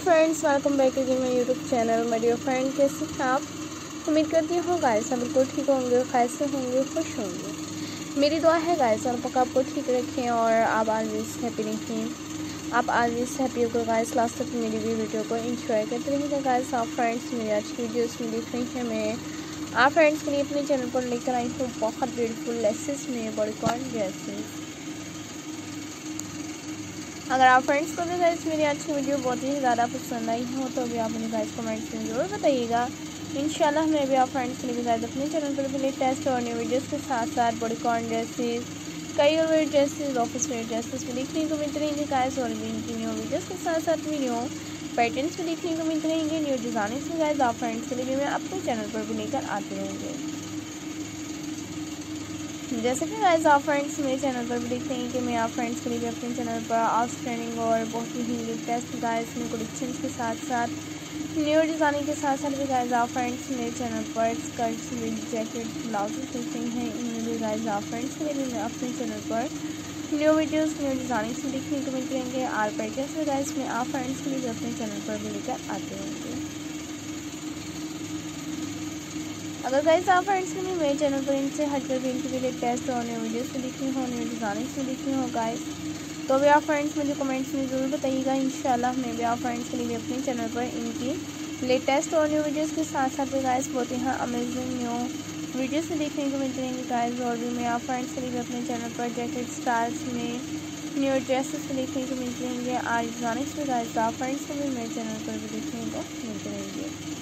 Friends welcome back again my YouTube channel my dear friend कैसे हैं आप? उम्मीद करती हूँ गाइस सब बिल्कुल ठीक होंगे खैर से होंगे, खुश होंगे। मेरी दुआ है गाइस और पक्का आपको ठीक रखें और आप ऑलवेज हैप्पी रखें आप ऑलवेज हैप्पी होकर गाइस लास्ट तक मेरी भी वीडियो को इंजॉय करते रहेंगे गाइस आप फ्रेंड्स मेरी आज की वीडियोज़ में देख रही हैं मैं। आप फ्रेंड्स के लिए अपने चैनल पर लेकर आई हूँ बहुत ब्यूटीफुल लेसेस में बॉडी कॉन ड्रेसेस अगर आप फ्रेंड्स को भी गाइस मेरी आज की वीडियो बहुत ही ज़्यादा पसंद आई हो तो भी आप मुझे गाइस कमेंट्स में ज़रूर बताइएगा। इंशाल्लाह मैं भी आप फ्रेंड्स के लिए गाइस अपने चैनल पर भी लेटेस्ट और न्यू वीडियोस के साथ साथ बॉडी कॉन ड्रेसेस कई और wear dresses office wear dresses भी देखने को मिलते रहेंगे गाइस और भी इनकी न्यू वीडियोज़ के साथ साथ भी न्यू पैटर्न्स भी देखने को मिलते रहेंगे न्यू डिज़ाइनिंग भी गाइस आप फ्रेंड्स के लिए भी मैं अपने चैनल पर भी लेकर आते रहेंगे। जैसे कि गाइस आप फ्रेंड्स मेरे चैनल पर भी देखते हैं कि मैं आप फ्रेंड्स के लिए भी अपने चैनल पर आउट ट्रेनिंग और बहुत ही लेटेस्ट गाइस में कलेक्शन के साथ साथ न्यू डिज़ाइनिंग के साथ साथ भी गाइस आप फ्रेंड्स मेरे चैनल पर स्कर्ट्स विद जैकेट ब्लाउजेस देखते हैं। इनमें भी गाइस आप फ्रेंड्स के लिए भी मैं अपने चैनल पर न्यू वीडियोस न्यू डिज़ाइनिंग में देखने को मिलते रहेंगे आर पैटर्स में गाइस में आप फ्रेंड्स के लिए भी अपने चैनल पर भी लेकर आते होंगे अगर गाइस आप फ्रेंड्स के लिए मेरे चैनल पर इनसे हटकर भी इनके लिए टेस्ट न्यू वीडियोस में देखनी हो न्यू डिज़ाइनिंग्स में देखनी हो गाइस तो भी आप फ्रेंड्स मुझे कमेंट्स में ज़रूर बताइएगा, इंशाल्लाह मैं भी आप फ्रेंड्स के लिए भी अपने चैनल पर इनकी लेटेस्ट और न्यू वीडियोस के साथ साथ भी गाइस बहुत ही अमेजिंग न्यू वीडियोस में देखने को मिलते रहेंगे गाइस और भी मैं आप फ्रेंड्स के लिए भी अपने चैनल पर जैकेट स्टाइल्स में न्यू ड्रेसेस देखने को मिलते रहेंगे. आज डिज़ाइनिक्स में गाइस आप फ्रेंड्स को भी मेरे चैनल पर भी देखने को मिलते रहेंगे.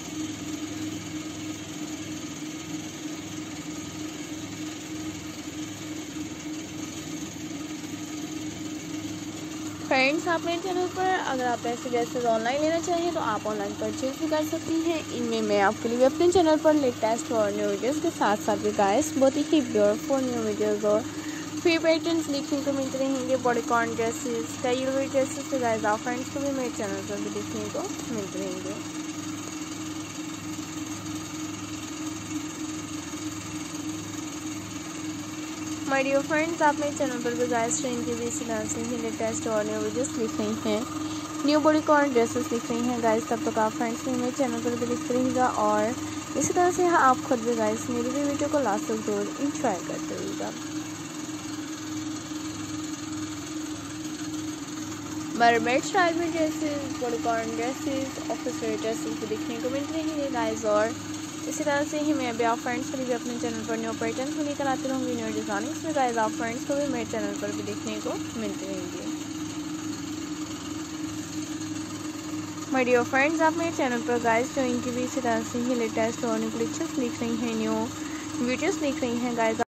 फ्रेंड्स आप मेरे चैनल पर, अगर आप ऐसे ड्रेसेस ऑनलाइन लेना चाहें तो आप ऑनलाइन परचेज भी कर सकती हैं। इनमें मैं आपके लिए अपने चैनल पर लेटेस्ट और न्यू वीडियोस के साथ साथ भी गाइस बहुत ही ब्यूटीफुल न्यू वीडियोस और फ्री पैटर्न्स देखने को मिलते रहेंगे। बॉडीकॉन ड्रेसेस कई ड्रेसेस गाइस आप फ्रेंड्स को भी मेरे चैनल पर भी देखने को मिलते रहेंगे। माय डियर फ्रेंड्स आप मेरे चैनल पर गुजारिश ट्रेन की भी इसी तरह लेटेस्ट और न्यू वीडियोस लिख रही हैं। न्यू बॉडी कॉर्न ड्रेसेस लिख रही हैं। गाइस तब तक आप फ्रेंड्स भी मेरे चैनल पर भी लिख रहिएगा और इसी तरह से आप खुद भी गाइस मेरी भी वीडियो को लास्ट तक ज़रूर इंजॉय करते रहिएगा। मरमेड स्टाइल में dresses bodycon dresses office dresses भी दिखने को मिल रही हैं गाइस और इसी तरह से ही मैं अभी आप फ्रेंड्स के लिए भी अपने चैनल पर न्यू पैटर्न को लेकर आती रहूँगी न्यू डिज़ाइनिंग्स में गाइज़ आप फ्रेंड्स को भी मेरे चैनल पर भी देखने को मिलती रहेंगी। माय डियर फ्रेंड्स आप मेरे चैनल पर गाइज़ जो इनकी भी इसी तरह से ही लेटेस्ट और न्यू कलेक्शन देख रही हैं न्यू वीडियोज़ देख रही हैं गाइस